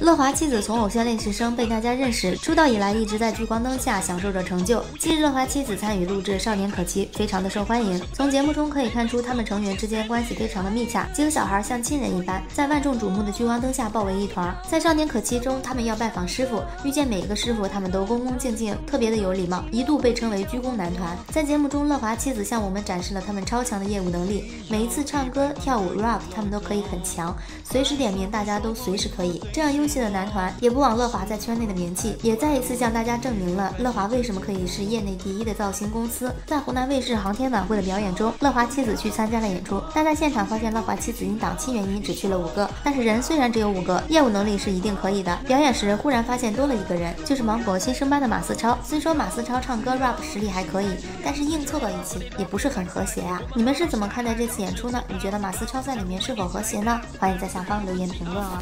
乐华妻子从偶像练习生被大家认识，出道以来一直在聚光灯下享受着成就。近日，乐华妻子参与录制《少年可期》，非常的受欢迎。从节目中可以看出，他们成员之间关系非常的密洽，几个小孩像亲人一般，在万众瞩目的聚光灯下抱为一团。在《少年可期》中，他们要拜访师傅，遇见每一个师傅，他们都恭恭敬敬，特别的有礼貌，一度被称为“鞠躬男团”。在节目中，乐华妻子向我们展示了他们超强的业务能力，每一次唱歌、跳舞、rap，他们都可以很强，随时点名，大家都随时可以。这样优秀的男团也。不枉乐华在圈内的名气，也再一次向大家证明了乐华为什么可以是业内第一的造星公司。在湖南卫视航天晚会的表演中，乐华妻子去参加了演出，但在现场发现乐华妻子因档期原因只去了五个，但是人虽然只有五个，业务能力是一定可以的。表演时忽然发现多了一个人，就是芒果新生班的马思超。虽说马思超唱歌 rap 实力还可以，但是硬凑到一起也不是很和谐啊。你们是怎么看待这次演出呢？你觉得马思超在里面是否和谐呢？欢迎在下方留言评论哦。